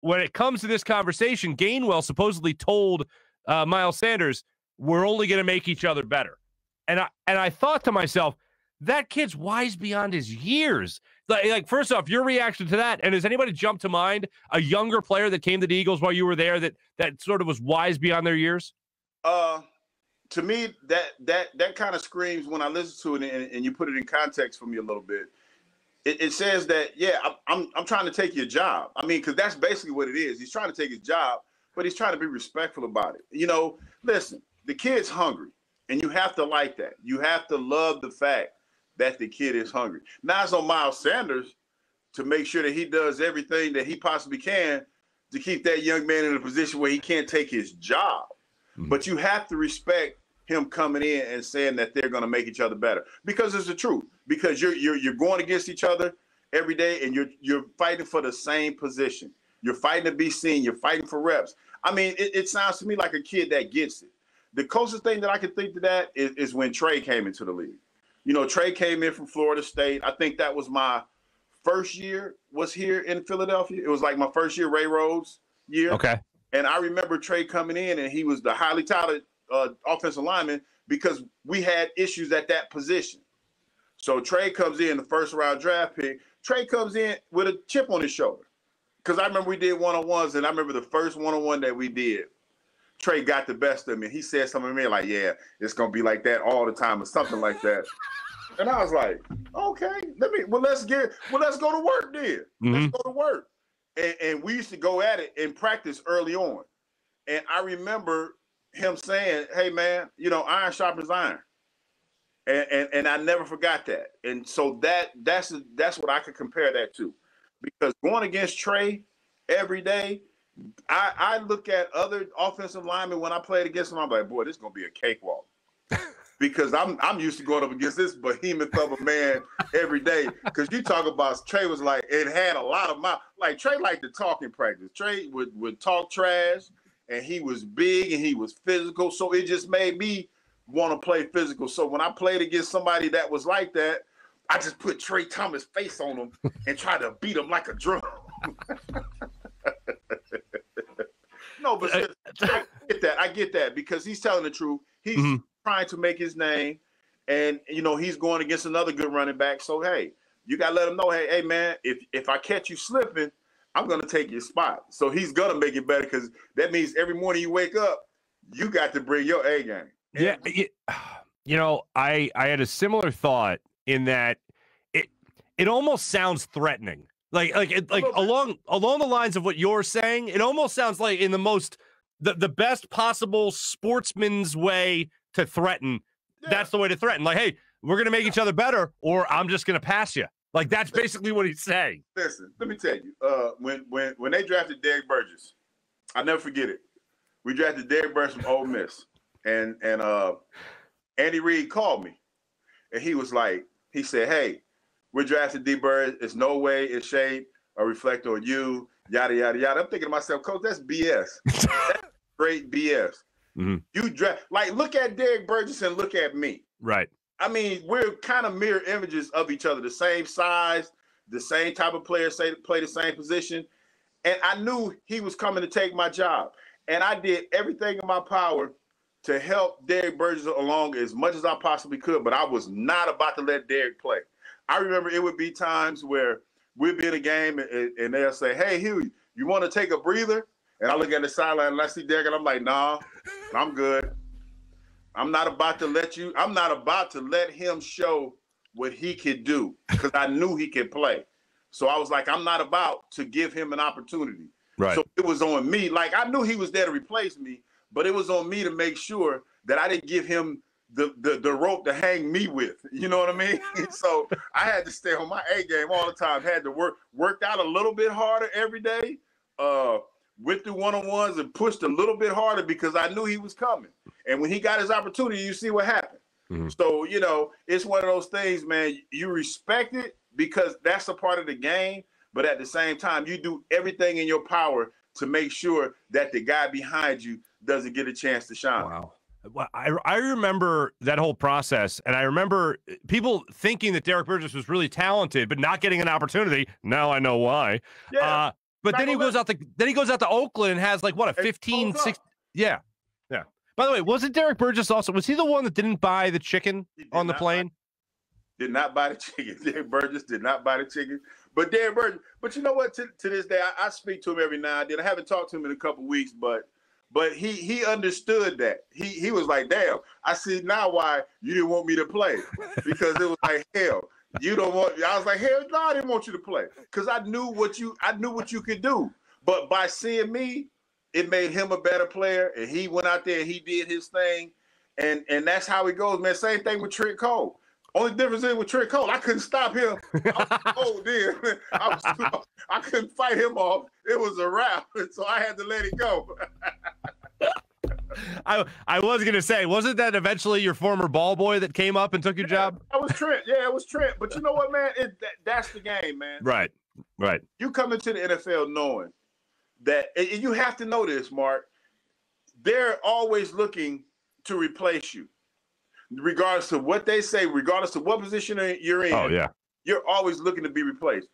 when it comes to this conversation, Gainwell supposedly told uh, Miles Sanders, "We're only going to make each other better," and I and I thought to myself, that kid's wise beyond his years. Like, like, first off, your reaction to that, and has anybody jumped to mind a younger player that came to the Eagles while you were there that that sort of was wise beyond their years? Uh, to me, that that that kind of screams when I listen to it, and, and, you put it in context for me a little bit. It, it says that yeah, I'm, I'm I'm trying to take your job. I mean, because that's basically what it is. He's trying to take his job, but he's trying to be respectful about it. You know, listen, the kid's hungry, and you have to like that. You have to love the fact that the kid is hungry. Now it's on Miles Sanders to make sure that he does everything that he possibly can to keep that young man in a position where he can't take his job. Mm-hmm. But you have to respect him coming in and saying that they're going to make each other better because it's the truth. Because you're you're you're going against each other every day, and you're you're fighting for the same position. You're fighting to be seen. You're fighting for reps. I mean, it, it sounds to me like a kid that gets it. The closest thing that I can think to that is, is when Tra came into the league. You know, Tra came in from Florida State. I think that was my first year was here in Philadelphia. It was like my first year Ray Rhodes year. Okay. And I remember Tra coming in and he was the highly touted uh, offensive lineman because we had issues at that position. So Tra comes in the first round draft pick. Tra comes in with a chip on his shoulder. Because I remember we did one on ones, and I remember the first one on one that we did. Tra got the best of me. He said something to me like, "Yeah, it's gonna be like that all the time," or something like that. And I was like, "Okay, let me. Well, let's get. Well, let's go to work then. Mm-hmm. Let's go to work." And, and we used to go at it in practice early on. And I remember him saying, "Hey, man, you know, iron sharpens iron." And, and and I never forgot that. And so that that's that's what I could compare that to, because going against Tra every day I, I look at other offensive linemen when I played against them. I'm like, boy, this is gonna be a cakewalk. because I'm I'm used to going up against this behemoth of a man every day. Because you talk about Tra was like it had a lot of my Like Tra liked to talk in practice. Tra would would talk trash, and he was big and he was physical. So it just made me want to play physical. So when I played against somebody that was like that, I just put Tra Thomas face on him and tried to beat him like a drum. no, but I, I get that. I get that because he's telling the truth. He's mm-hmm. trying to make his name, and you know he's going against another good running back. So hey, you gotta let him know, hey, hey man, if if I catch you slipping, I'm gonna take your spot. So he's gonna make it better because that means every morning you wake up, you got to bring your A game. Yeah, you know, I I had a similar thought in that it it almost sounds threatening like like it, like along along the lines of what you're saying, it almost sounds like in the most the, the best possible sportsman's way to threaten. Yeah. That's the way to threaten. Like, hey, we're gonna make each other better, or I'm just gonna pass you. Like that's basically what he's saying. Listen, let me tell you. Uh, when when when they drafted Derrick Burgess, I never forget it. We drafted Derrick Burgess from Ole Miss, and and uh, Andy Reid called me, and he was like, he said, "Hey, we're drafting D Bird. It's no way in shape or reflect on you. Yada yada yada. I'm thinking to myself, Coach, that's BS. that's great BS. Mm-hmm. You draft like look at Derrick Burgess and look at me. Right. I mean, we're kind of mirror images of each other, the same size, the same type of player, say play the same position. And I knew he was coming to take my job. And I did everything in my power to help Derrick Burgess along as much as I possibly could, but I was not about to let Derrick play. I remember it would be times where we'd be in a game and, and they'll say, "Hey, Hugh, you want to take a breather?" And I look at the sideline and I see Derrick and I'm like, "Nah, I'm good. I'm not about to let you. I'm not about to let him show what he could do because I knew he could play. So I was like, I'm not about to give him an opportunity. Right. So it was on me. Like I knew he was there to replace me, but it was on me to make sure that I didn't give him the, the the rope to hang me with. You know what I mean? so I had to stay on my A game all the time. Had to work worked out a little bit harder every day. Uh, went through one on ones and pushed a little bit harder because I knew he was coming. And when he got his opportunity, you see what happened. Mm-hmm. So you know, it's one of those things, man. You respect it because that's a part of the game. But at the same time, you do everything in your power to make sure that the guy behind you doesn't get a chance to shine. Wow. Well, I, I remember that whole process, and I remember people thinking that Derrick Burgess was really talented, but not getting an opportunity. Now I know why. Yeah. Uh, But then he goes out to then he goes out to Oakland and has like what a And 15, blows up. 6 Yeah. Yeah. By the way, wasn't Derrick Burgess also was he the one that didn't buy the chicken on the plane? did not buy the chicken. Derrick Burgess did not buy the chicken. But Derrick Burgess, but you know what? To, to this day, I, I speak to him every now and then. I haven't talked to him in a couple weeks, but but he he understood that. He he was like, damn, I see now why you didn't want me to play. Because it was like hell. You don't want I was like, hell no, I didn't want you to play. Because I knew what you I knew what you could do. But by seeing me, it made him a better player. And he went out there and he did his thing. And and that's how it goes, man. Same thing with Trent Cole. Only difference is with Trent Cole, I couldn't stop him. I was then. I, was, I couldn't fight him off. It was a wrap, so I had to let it go. I I was gonna say, wasn't that eventually your former ball boy that came up and took your job? That was Trent. Yeah, it was Trent. But you know what, man? It, that, that's the game, man. Right. Right. You come into the NFL knowing that, and you have to know this, Marc. They're always looking to replace you, regardless of what they say, regardless of what position you're in. Oh yeah. You're always looking to be replaced.